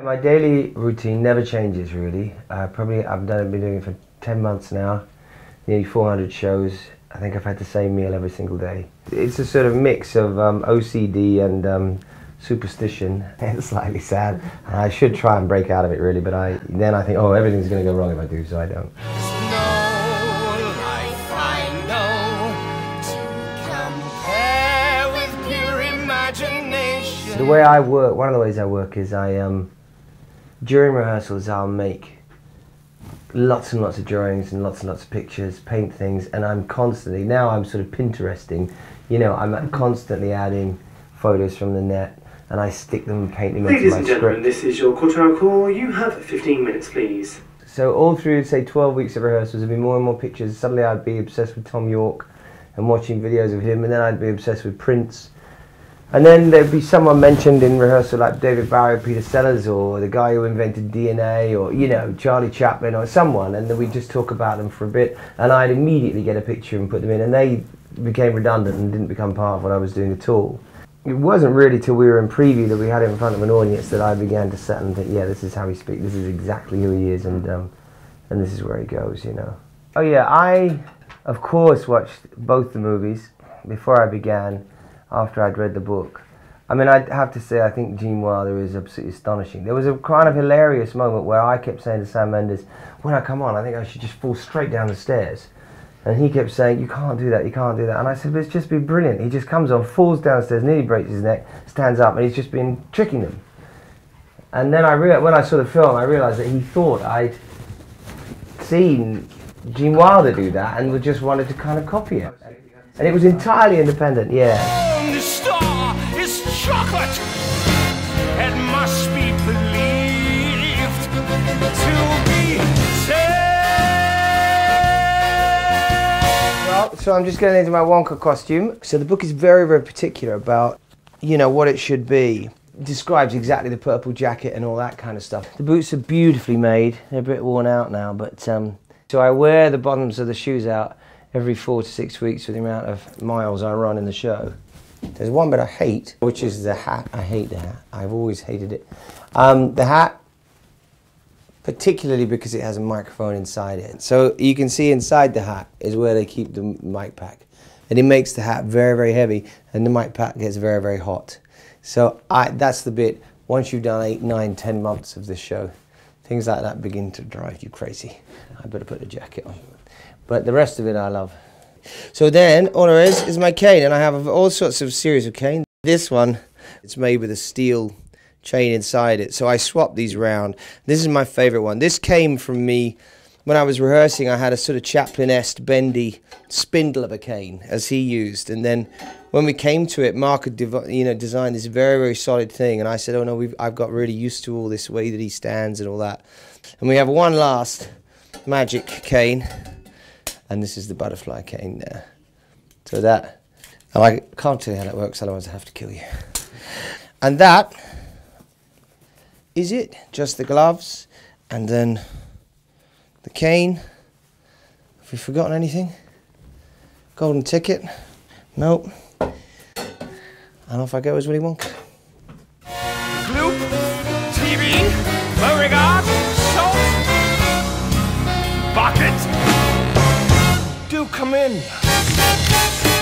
My daily routine never changes really. Uh, probably I've done, been doing it for 10 months now, nearly 400 shows. I think I've had the same meal every single day. It's a sort of mix of um, OCD and um, superstition. It's slightly sad. And I should try and break out of it really, but I then I think, oh, everything's going to go wrong if I do, so I don't. The way I work, one of the ways I work is I, um, during rehearsals, I'll make lots and lots of drawings and lots and lots of pictures, paint things, and I'm constantly, now I'm sort of Pinteresting, you know, I'm constantly adding photos from the net and I stick them and paint them Ladies into my and gentlemen, script. this is your quarter hour call. You have 15 minutes, please. So all through, say, 12 weeks of rehearsals, there'd be more and more pictures. Suddenly I'd be obsessed with Thom Yorke and watching videos of him, and then I'd be obsessed with Prince. And then there'd be someone mentioned in rehearsal like David or Peter Sellers or the guy who invented DNA or, you know, Charlie Chaplin or someone, and then we'd just talk about them for a bit, and I'd immediately get a picture and put them in, and they became redundant and didn't become part of what I was doing at all. It wasn't really till we were in preview that we had in front of an audience that I began to settle and think, yeah, this is how he speaks, this is exactly who he is, and, um, and this is where he goes, you know. Oh yeah, I, of course, watched both the movies before I began, after I'd read the book. I mean, I'd have to say, I think Gene Wilder is absolutely astonishing. There was a kind of hilarious moment where I kept saying to Sam Mendes, when I come on, I think I should just fall straight down the stairs. And he kept saying, you can't do that, you can't do that. And I said, it's just be brilliant. He just comes on, falls downstairs, nearly breaks his neck, stands up, and he's just been tricking them. And then I realized, when I saw the film, I realized that he thought I'd seen Gene Wilder do that and just wanted to kind of copy it. And it was entirely independent, yeah. The star is chocolate. Must be believed to be said. Well, so I'm just getting into my Wonka costume. So the book is very, very particular about, you know, what it should be. It describes exactly the purple jacket and all that kind of stuff. The boots are beautifully made. They're a bit worn out now, but um, so I wear the bottoms of the shoes out every four to six weeks for the amount of miles I run in the show. There's one bit I hate, which is the hat. I hate the hat. I've always hated it. Um, the hat, particularly because it has a microphone inside it. So you can see inside the hat is where they keep the mic pack. And it makes the hat very, very heavy, and the mic pack gets very, very hot. So I, that's the bit, once you've done eight, nine, ten months of this show, things like that begin to drive you crazy. I better put a jacket on. But the rest of it I love. So then, all there is is my cane, and I have all sorts of series of cane. This one, it's made with a steel chain inside it. So I swapped these round. This is my favorite one. This came from me when I was rehearsing. I had a sort of Chaplin-esque bendy spindle of a cane, as he used, and then when we came to it, Mark had you know designed this very very solid thing, and I said, "Oh no, we've, I've got really used to all this way that he stands and all that." And we have one last magic cane, and this is the butterfly cane there. So that, and I can't tell you how that works, otherwise I have to kill you. And that is it. Just the gloves, and then the cane. Have we forgotten anything? Golden ticket? Nope. And off I go as Willy Wonka. in.